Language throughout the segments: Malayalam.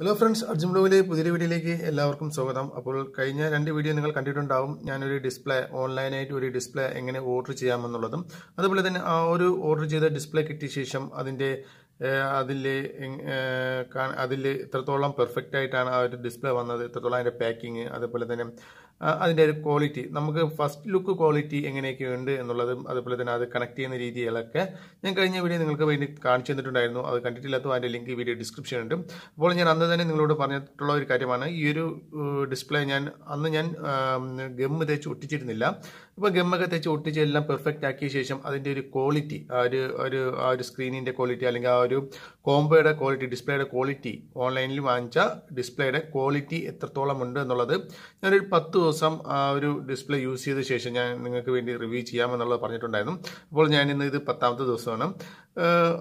ഹലോ ഫ്രണ്ട്സ് അർജുൻ ബ്ലോഗിലെ പുതിയ വീഡിയോയിലേക്ക് എല്ലാവർക്കും സ്വാഗതം. അപ്പോൾ കഴിഞ്ഞ രണ്ട് വീഡിയോ നിങ്ങൾ കണ്ടിട്ടുണ്ടാവും. ഞാനൊരു ഡിസ്പ്ലേ ഓൺലൈനായിട്ട് ഒരു ഡിസ്പ്ലേ എങ്ങനെ ഓർഡർ ചെയ്യാമെന്നുള്ളതും. അതുപോലെ തന്നെ ആ ഒരു ഓർഡർ ചെയ്ത ഡിസ്പ്ലേ കിട്ടിയ ശേഷം അതിന്റെ അതിൽ അതിൽ എത്രത്തോളം പെർഫെക്റ്റ് ആയിട്ടാണ് ആ ഒരു ഡിസ്പ്ലേ വന്നത് എത്രത്തോളം അതിന്റെ പാക്കിങ് അതുപോലെ തന്നെ അതിന്റെ ഒരു ക്വാളിറ്റി നമുക്ക് ഫസ്റ്റ് ലുക്ക് ക്വാളിറ്റി എങ്ങനെയൊക്കെ ഉണ്ട് എന്നുള്ളതും അതുപോലെ തന്നെ അത് കണക്ട് ചെയ്യുന്ന രീതികളൊക്കെ ഞാൻ കഴിഞ്ഞ വീഡിയോ നിങ്ങൾക്ക് വേണ്ടി കാണിച്ചു തന്നിട്ടുണ്ടായിരുന്നു. അത് കണ്ടിട്ടില്ലാത്ത അതിന്റെ ലിങ്ക് വീഡിയോ ഡിസ്ക്രിപ്ഷൻ ഉണ്ട് അപ്പോൾ ഞാൻ അന്ന് തന്നെ നിങ്ങളോട് പറഞ്ഞിട്ടുള്ള ഒരു കാര്യമാണ്. ഈ ഒരു ഡിസ്പ്ലേ ഞാൻ അന്ന് ഞാൻ ഗം തേച്ച് ഒട്ടിച്ചിരുന്നില്ല ഇപ്പോൾ ഗമ്മൊക്കെ തേച്ച് ഒട്ടിച്ച് എല്ലാം പെർഫെക്റ്റ് ആക്കിയ ശേഷം അതിന്റെ ഒരു ക്വാളിറ്റി ആ ഒരു ഒരു ആ ഒരു സ്ക്രീനിന്റെ ക്വാളിറ്റി അല്ലെങ്കിൽ ആ ഒരു കോംബോയുടെ ക്വാളിറ്റി ഡിസ്പ്ലേയുടെ ക്വാളിറ്റി ഓൺലൈനിൽ വാങ്ങിച്ച ഡിസ്പ്ലേയുടെ ക്വാളിറ്റി എത്രത്തോളം ഉണ്ട് എന്നുള്ളത് ഞാനൊരു പത്ത് ദിവസം ആ ഒരു ഡിസ്പ്ലേ യൂസ് ചെയ്ത ശേഷം ഞാൻ നിങ്ങൾക്ക് വേണ്ടി റിവ്യൂ ചെയ്യാമെന്നുള്ളത് പറഞ്ഞിട്ടുണ്ടായിരുന്നു. അപ്പോൾ ഞാൻ ഇന്ന് ഇത് പത്താമത്തെ ദിവസമാണ്.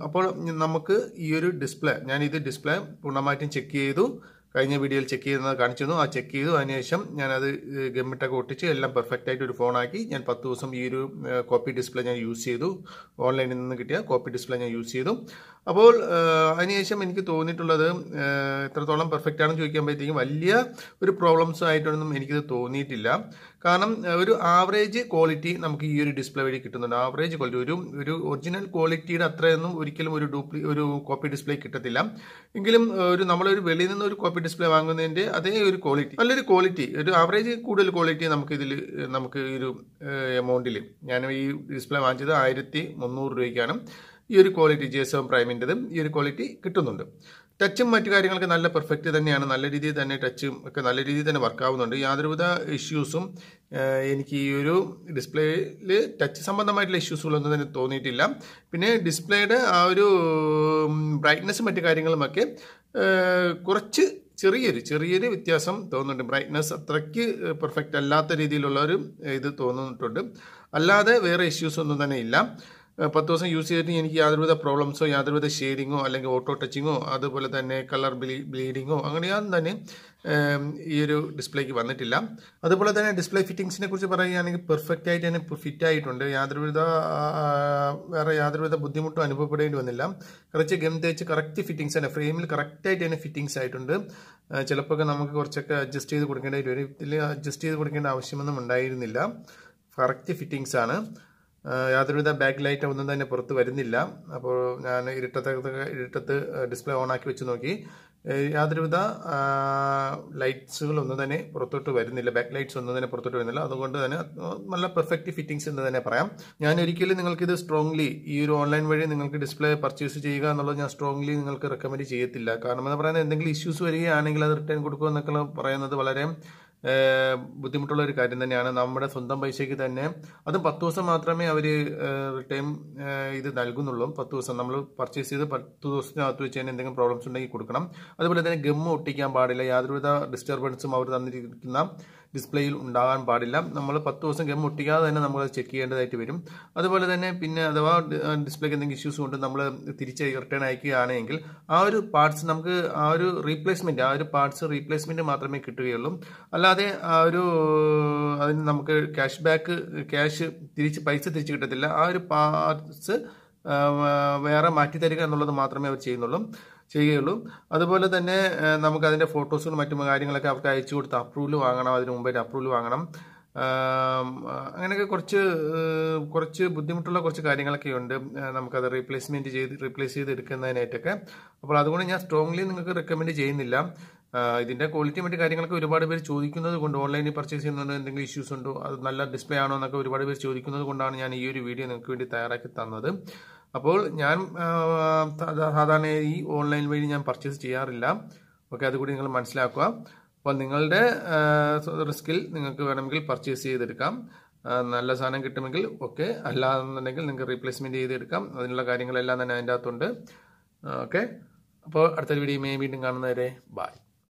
അപ്പോൾ നമുക്ക് ഈ ഒരു ഡിസ്പ്ലേ ഞാൻ ഇത് ഡിസ്പ്ലേ പൂർണമായിട്ടും ചെക്ക് ചെയ്തു. കഴിഞ്ഞ വീഡിയോയിൽ ചെക്ക് ചെയ്യുന്നത് കാണിച്ചു തന്നു ആ ചെക്ക് ചെയ്തു. അതിനുശേഷം ഞാനത് ഗമ്മിട്ടൊക്കെ ഒട്ടിച്ച് എല്ലാം പെർഫെക്റ്റ് ആയിട്ട് ഒരു ഫോണാക്കി ഞാൻ പത്ത് ദിവസം ഈ ഒരു കോപ്പി ഡിസ്പ്ലേ ഞാൻ യൂസ് ചെയ്തു. ഓൺലൈനിൽ നിന്ന് കിട്ടിയ കോപ്പി ഡിസ്പ്ലേ ഞാൻ യൂസ് ചെയ്തു. അപ്പോൾ അതിനുശേഷം എനിക്ക് തോന്നിയിട്ടുള്ളത് എത്രത്തോളം പെർഫെക്റ്റ് ആണെന്ന് ചോദിക്കുമ്പോഴത്തേക്കും വലിയ ഒരു പ്രോബ്ലംസ് ആയിട്ടൊന്നും എനിക്കിത് തോന്നിയിട്ടില്ല. കാരണം ഒരു ആവറേജ് ക്വാളിറ്റി നമുക്ക് ഈ ഒരു ഡിസ്പ്ലേ വഴി കിട്ടുന്നുണ്ട്. ആവറേജ് ക്വാളിറ്റി ഒരു ഒരു ഒറിജിനൽ ക്വാളിറ്റിയുടെ അത്രയൊന്നും ഒരിക്കലും ഒരു ഡ്യൂപ്ലി ഒരു കോപ്പി ഡിസ്പ്ലേ കിട്ടത്തില്ല. എങ്കിലും ഒരു നമ്മളൊരു വെളിയിൽ നിന്ന് ഒരു കോപ്പി ഡിസ്പ്ലേ വാങ്ങുന്നതിന്റെ അതേ ഒരു ക്വാളിറ്റി നല്ലൊരു ക്വാളിറ്റി ഒരു ആവറേജ് കൂടുതൽ ക്വാളിറ്റി നമുക്ക് ഇതിൽ നമുക്ക് ഒരു എമൗണ്ടിൽ ഞാൻ ഈ ഡിസ്പ്ലേ വാങ്ങിച്ചത് ആയിരത്തി മുന്നൂറ് രൂപയ്ക്കാണ്. ഈ ഒരു ക്വാളിറ്റി ജി എസ് എം പ്രൈമിന്റെതും ഈ ഒരു ക്വാളിറ്റി കിട്ടുന്നുണ്ട്. ടച്ചും മറ്റു കാര്യങ്ങളൊക്കെ നല്ല പെർഫെക്റ്റ് തന്നെയാണ്. നല്ല രീതിയിൽ തന്നെ ടച്ചും ഒക്കെ നല്ല രീതിയിൽ തന്നെ വർക്ക് ആവുന്നുണ്ട്. യാതൊരുവിധ ഇഷ്യൂസും എനിക്ക് ഈ ഒരു ഡിസ്പ്ലേയിൽ ടച്ച് സംബന്ധമായിട്ടുള്ള ഇഷ്യൂസുകളൊന്നും തന്നെ തോന്നിയിട്ടില്ല. പിന്നെ ഡിസ്പ്ലേയുടെ ആ ഒരു ബ്രൈറ്റ്നസ്സും മറ്റു കാര്യങ്ങളുമൊക്കെ കുറച്ച് ചെറിയൊരു ചെറിയൊരു വ്യത്യാസം തോന്നുന്നുണ്ട്. ബ്രൈറ്റ്നസ് അത്രയ്ക്ക് പെർഫെക്റ്റ് അല്ലാത്ത രീതിയിലുള്ള ഒരു ഇത് തോന്നിയിട്ടുണ്ട് അല്ലാതെ വേറെ ഇഷ്യൂസ് ഒന്നും തന്നെ ഇല്ല. പത്ത് ദിവസം യൂസ് ചെയ്തിട്ട് എനിക്ക് യാതൊരുവിധ പ്രോബ്ലംസോ യാതൊരുവിധ ഷെയ്ഡിങ്ങോ അല്ലെങ്കിൽ ഓട്ടോ ടച്ചിങ്ങോ അതുപോലെ തന്നെ കളർ ബ്ലീ ബ്ലീഡിങ്ങോ അങ്ങനെയൊന്നും തന്നെ ഈ ഒരു ഡിസ്പ്ലേക്ക് വന്നിട്ടില്ല. അതുപോലെ തന്നെ ഡിസ്പ്ലേ ഫിറ്റിങ്സിനെ കുറിച്ച് പറയുകയാണെങ്കിൽ പെർഫെക്റ്റ് ആയിട്ട് തന്നെ ഫിറ്റ് ആയിട്ടുണ്ട്. യാതൊരുവിധ വേറെ യാതൊരുവിധ ബുദ്ധിമുട്ടും അനുഭവപ്പെടേണ്ടി വന്നില്ല. കുറച്ച് ഗം തേച്ച് കറക്റ്റ് ഫിറ്റിങ്സ് തന്നെ ഫ്രെയിമിൽ കറക്റ്റ് ആയിട്ട് തന്നെ ഫിറ്റിങ്സ് ആയിട്ടുണ്ട്. ചിലപ്പോൾ നമുക്ക് കുറച്ചൊക്കെ അഡ്ജസ്റ്റ് ചെയ്ത് കൊടുക്കേണ്ടി വരും. ഇതിൽ അഡ്ജസ്റ്റ് ചെയ്ത് കൊടുക്കേണ്ട ആവശ്യമൊന്നും ഉണ്ടായിരുന്നില്ല. കറക്റ്റ് ഫിറ്റിങ്സ് ആണ്. യാതൊരുവിധ ബാക്ക് ലൈറ്റ് ഒന്നും തന്നെ പുറത്ത് വരുന്നില്ല. അപ്പോൾ ഞാൻ ഇരുട്ടത്തൊക്കെ ഇരുട്ടത്ത് ഡിസ്പ്ലേ ഓൺ ആക്കി വെച്ച് നോക്കി. യാതൊരുവിധ ലൈറ്റ്സുകളൊന്നും തന്നെ പുറത്തോട്ട് വരുന്നില്ല. ബാക്ക് ലൈറ്റ്സ് ഒന്നും തന്നെ പുറത്തോട്ട് വരുന്നില്ല. അതുകൊണ്ട് തന്നെ നല്ല പെർഫെക്റ്റ് ഫിറ്റിംഗ്സ് എന്ന് തന്നെ പറയാം. ഞാൻ ഒരിക്കലും നിങ്ങൾക്ക് ഇത് സ്ട്രോങ്ലി ഈ ഒരു ഓൺലൈൻ വഴി നിങ്ങൾക്ക് ഡിസ്പ്ലേ പർച്ചേസ് ചെയ്യുക എന്നുള്ളത് ഞാൻ സ്ട്രോങ്ലി നിങ്ങൾക്ക് റെക്കമെൻഡ് ചെയ്യത്തില്ല. കാരണം എന്ന് പറയുന്നത് എന്തെങ്കിലും ഇഷ്യൂസ് വരികയാണെങ്കിൽ അത് റിട്ടേൺ കൊടുക്കുക എന്നൊക്കെ പറയുന്നത് വളരെ ബുദ്ധിമുട്ടുള്ള ഒരു കാര്യം തന്നെയാണ്. നമ്മുടെ സ്വന്തം പൈസയ്ക്ക് തന്നെ അതും പത്ത് ദിവസം മാത്രമേ അവർ റിട്ടേൺ ഇത് നൽകുന്നുള്ളൂ. പത്ത് ദിവസം നമ്മൾ പർച്ചേസ് ചെയ്ത് പത്ത് ദിവസത്തിനകത്ത് വെച്ച് തന്നെ എന്തെങ്കിലും പ്രോബ്ലംസ് ഉണ്ടെങ്കിൽ കൊടുക്കണം. അതുപോലെ തന്നെ ഗമ്മ് ഒട്ടിക്കാൻ പാടില്ല യാതൊരുവിധ ഡിസ്റ്റർബൻസും അവർ തന്നിരിക്കുന്ന ഡിസ്പ്ലേയിൽ ഉണ്ടാകാൻ പാടില്ല. നമ്മൾ പത്ത് ദിവസം ഗം ഒട്ടിക്കാതെ തന്നെ നമ്മൾ ചെക്ക് ചെയ്യേണ്ടതായിട്ട് വരും. അതുപോലെ തന്നെ പിന്നെ അഥവാ ഡിസ്പ്ലേക്ക് എന്തെങ്കിലും ഇഷ്യൂസ് കൊണ്ട് നമ്മൾ തിരിച്ച് റിട്ടേൺ അയക്കുകയാണെങ്കിൽ ആ ഒരു പാർട്സ് നമുക്ക് ആ ഒരു റീപ്ലേസ്മെന്റ് ആ ഒരു പാർട്സ് റീപ്ലേസ്മെന്റ് മാത്രമേ കിട്ടുകയുള്ളൂ. അല്ലാതെ ആ ഒരു അതിന് നമുക്ക് ക്യാഷ് ബാക്ക് ക്യാഷ് തിരിച്ച് പൈസ തിരിച്ച് കിട്ടത്തില്ല. ആ ഒരു പാർട്സ് വേറെ മാറ്റി തരിക എന്നുള്ളത് മാത്രമേ അവർ ചെയ്യുന്നുള്ളൂ ചെയ്യുകയുള്ളൂ. അതുപോലെ തന്നെ നമുക്ക് അതിന്റെ ഫോട്ടോസുകളും മറ്റു കാര്യങ്ങളൊക്കെ അവർക്ക് അയച്ചു കൊടുത്ത് അപ്രൂവൽ വാങ്ങണം അതിന് മുമ്പേ അപ്രൂവൽ വാങ്ങണം. അങ്ങനെയൊക്കെ കുറച്ച് കുറച്ച് ബുദ്ധിമുട്ടുള്ള കുറച്ച് കാര്യങ്ങളൊക്കെ ഉണ്ട്. നമുക്കത് റീപ്ലേസ്മെന്റ് ചെയ്ത് റീപ്ലേസ് ചെയ്ത് എടുക്കുന്നതിനായിട്ടൊക്കെ അപ്പോൾ അതുകൊണ്ട് ഞാൻ സ്ട്രോങ്ലി നിങ്ങൾക്ക് റെക്കമെൻഡ് ചെയ്യുന്നില്ല. ഇതിന്റെ ക്വാളിറ്റി മറ്റു കാര്യങ്ങളൊക്കെ ഒരുപാട് പേര് ചോദിക്കുന്നത് കൊണ്ട് ഓൺലൈനിൽ പർച്ചേസ് ചെയ്യുന്നതുകൊണ്ട് എന്തെങ്കിലും ഇഷ്യൂസ് ഉണ്ടോ? അത് നല്ല ഡിസ്പ്ലേ ആണോ എന്നൊക്കെ ഒരുപാട് പേര് ചോദിക്കുന്നത് കൊണ്ടാണ് ഞാൻ ഈ ഒരു വീഡിയോ നിങ്ങൾക്ക് വേണ്ടി തയ്യാറാക്കി തന്നത്. അപ്പോൾ ഞാൻ സാധാരണ ഈ ഓൺലൈൻ വഴി ഞാൻ പർച്ചേസ് ചെയ്യാറില്ല. ഓക്കെ അതുകൂടി നിങ്ങൾ മനസ്സിലാക്കുക. അപ്പോൾ നിങ്ങളുടെ റിസ്കിൽ നിങ്ങൾക്ക് വേണമെങ്കിൽ പർച്ചേസ് ചെയ്തെടുക്കാം. നല്ല സാധനം കിട്ടുമെങ്കിൽ ഓക്കെ അല്ലാന്നുണ്ടെങ്കിൽ നിങ്ങൾക്ക് റീപ്ലേസ്മെന്റ് ചെയ്തെടുക്കാം. അതിനുള്ള കാര്യങ്ങളെല്ലാം തന്നെ അതിന്റെ അകത്തുണ്ട്. ഓക്കെ അപ്പോൾ അടുത്തൊരു വീഡിയോ വീണ്ടും കാണുന്നവരെ ബൈ